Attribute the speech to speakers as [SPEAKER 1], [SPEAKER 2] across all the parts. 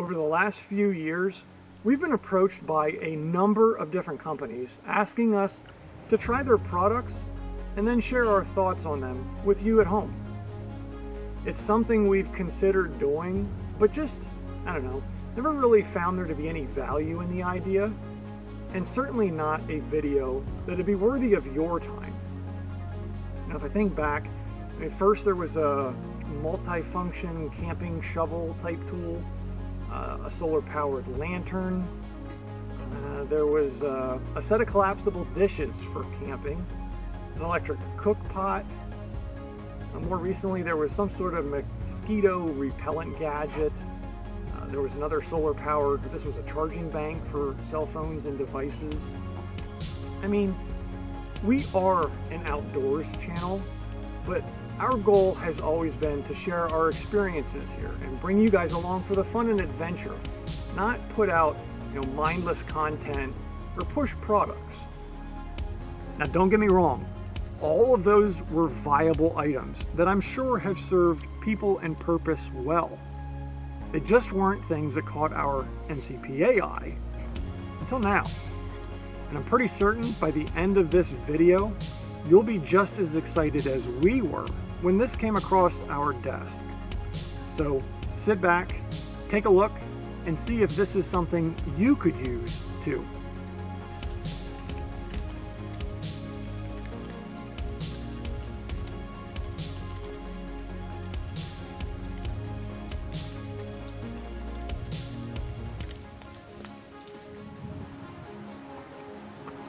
[SPEAKER 1] over the last few years, we've been approached by a number of different companies asking us to try their products and then share our thoughts on them with you at home. It's something we've considered doing, but just, I don't know, never really found there to be any value in the idea, and certainly not a video that'd be worthy of your time. Now, if I think back, first there was a multi-function camping shovel type tool, a solar powered lantern, uh, there was uh, a set of collapsible dishes for camping, an electric cook pot, uh, more recently there was some sort of mosquito repellent gadget, uh, there was another solar powered, this was a charging bank for cell phones and devices. I mean, we are an outdoors channel, but our goal has always been to share our experiences here and bring you guys along for the fun and adventure, not put out you know, mindless content or push products. Now don't get me wrong, all of those were viable items that I'm sure have served people and purpose well. They just weren't things that caught our NCPA eye until now. And I'm pretty certain by the end of this video, you'll be just as excited as we were when this came across our desk. So sit back, take a look, and see if this is something you could use too.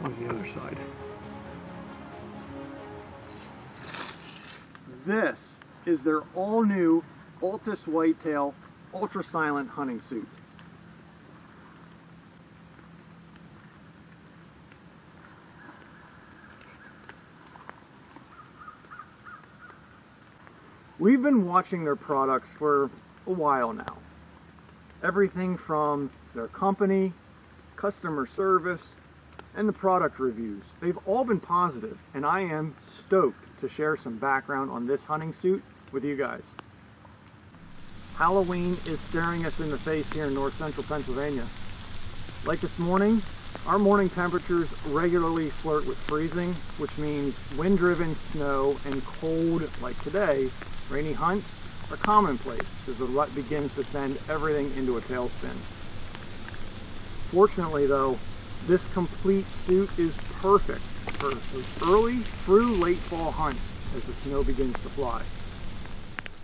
[SPEAKER 1] On the other side. This is their all new Altus Whitetail Ultra Silent Hunting Suit. We've been watching their products for a while now. Everything from their company, customer service, and the product reviews. They've all been positive, and I am stoked to share some background on this hunting suit with you guys. Halloween is staring us in the face here in north central Pennsylvania. Like this morning, our morning temperatures regularly flirt with freezing, which means wind-driven snow and cold, like today, rainy hunts are commonplace as the rut begins to send everything into a tailspin. Fortunately though, this complete suit is perfect for early through late fall hunts as the snow begins to fly.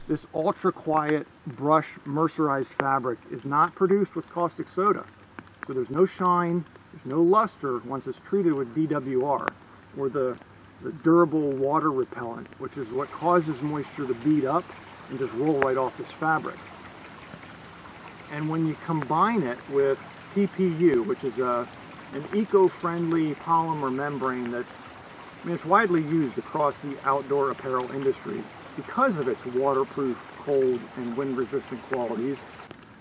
[SPEAKER 1] This ultra quiet brush mercerized fabric is not produced with caustic soda. So there's no shine, there's no luster once it's treated with DWR or the, the durable water repellent, which is what causes moisture to bead up and just roll right off this fabric. And when you combine it with TPU, which is a an eco-friendly polymer membrane that's I mean, it's widely used across the outdoor apparel industry because of its waterproof, cold, and wind-resistant qualities.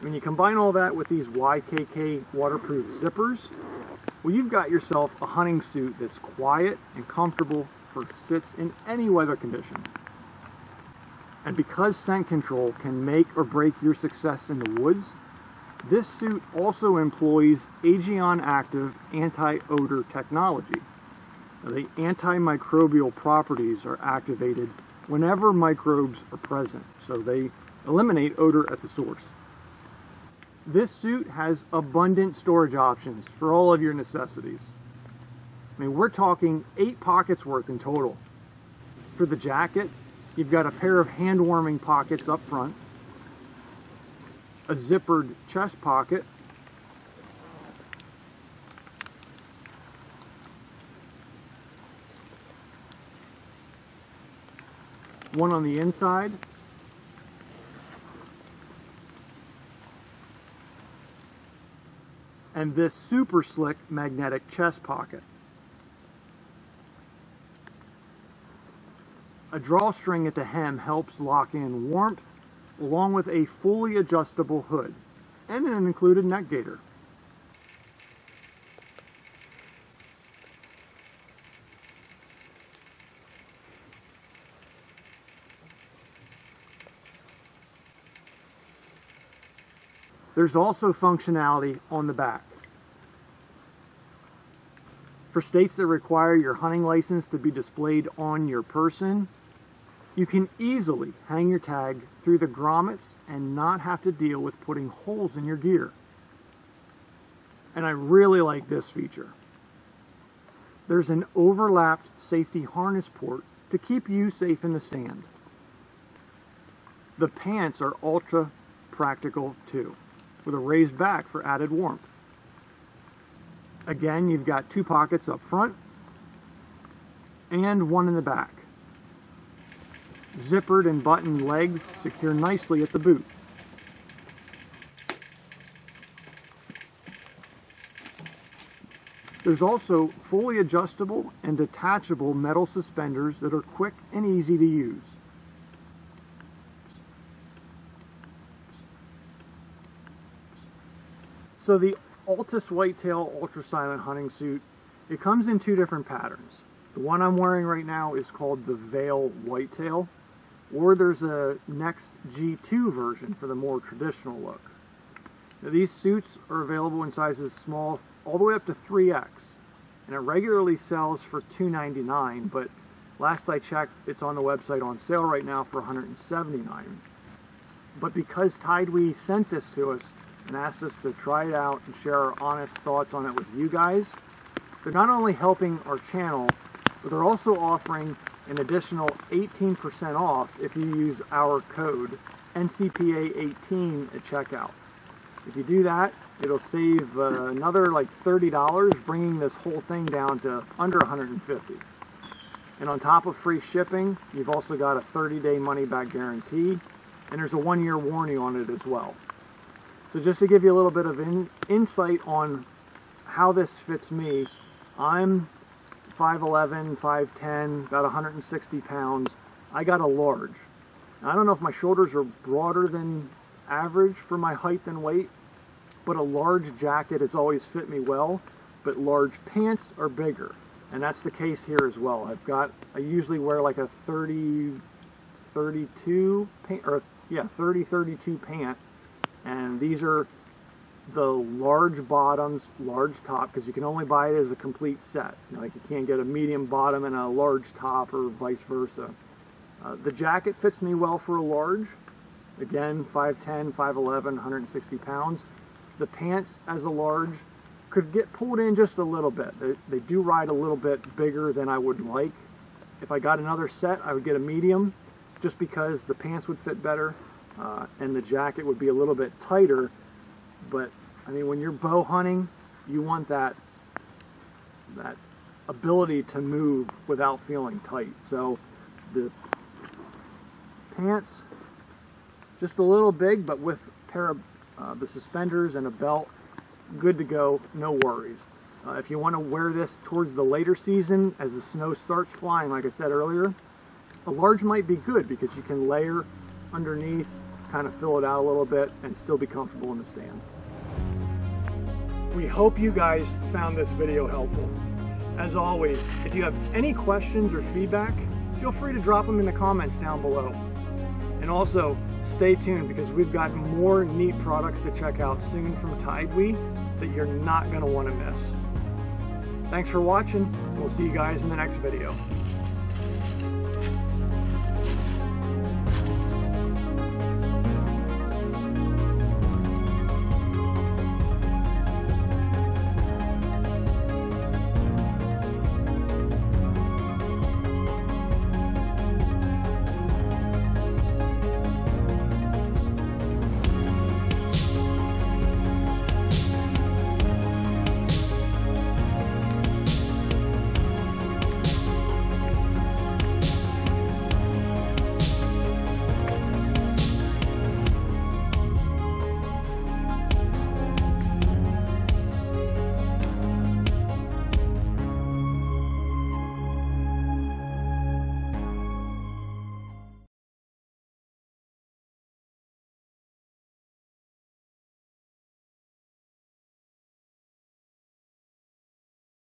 [SPEAKER 1] When you combine all that with these YKK waterproof zippers, well, you've got yourself a hunting suit that's quiet and comfortable for sits in any weather condition. And because scent control can make or break your success in the woods, this suit also employs Aegon Active anti-odor technology. Now, the antimicrobial properties are activated whenever microbes are present, so they eliminate odor at the source. This suit has abundant storage options for all of your necessities. I mean, we're talking eight pockets worth in total. For the jacket, you've got a pair of hand warming pockets up front, a zippered chest pocket, one on the inside, and this super slick magnetic chest pocket. A drawstring at the hem helps lock in warmth along with a fully adjustable hood and an included neck gaiter. There's also functionality on the back. For states that require your hunting license to be displayed on your person, you can easily hang your tag through the grommets and not have to deal with putting holes in your gear. And I really like this feature. There's an overlapped safety harness port to keep you safe in the stand. The pants are ultra practical too, with a raised back for added warmth. Again, you've got two pockets up front and one in the back. Zippered and buttoned legs secure nicely at the boot. There's also fully adjustable and detachable metal suspenders that are quick and easy to use. So the Altus Whitetail Ultra Silent Hunting Suit, it comes in two different patterns. The one I'm wearing right now is called the Veil Whitetail, or there's a Next G2 version for the more traditional look. Now, these suits are available in sizes small all the way up to 3X, and it regularly sells for 299, but last I checked, it's on the website on sale right now for 179. But because TideWe sent this to us, and asked us to try it out and share our honest thoughts on it with you guys. They're not only helping our channel, but they're also offering an additional 18% off if you use our code NCPA18 at checkout. If you do that, it'll save uh, another like $30, bringing this whole thing down to under 150. And on top of free shipping, you've also got a 30-day money-back guarantee, and there's a one-year warranty on it as well. So just to give you a little bit of in, insight on how this fits me, I'm 5'11", 5'10", about 160 pounds. I got a large. I don't know if my shoulders are broader than average for my height and weight, but a large jacket has always fit me well, but large pants are bigger. And that's the case here as well. I've got, I usually wear like a 30, 32, pant, or yeah, 30, 32 pant and these are the large bottoms, large top, because you can only buy it as a complete set. You know, like you can't get a medium bottom and a large top or vice versa. Uh, the jacket fits me well for a large. Again, 5'10", 5'11", 160 pounds. The pants as a large could get pulled in just a little bit. They, they do ride a little bit bigger than I would like. If I got another set, I would get a medium just because the pants would fit better uh, and the jacket would be a little bit tighter but I mean when you're bow hunting you want that that ability to move without feeling tight. So the pants just a little big but with pair of uh, the suspenders and a belt good to go no worries. Uh, if you want to wear this towards the later season as the snow starts flying like I said earlier a large might be good because you can layer underneath kind of fill it out a little bit and still be comfortable in the stand. We hope you guys found this video helpful. As always, if you have any questions or feedback, feel free to drop them in the comments down below. And also, stay tuned because we've got more neat products to check out soon from TideWe that you're not going to want to miss. Thanks for watching. We'll see you guys in the next video.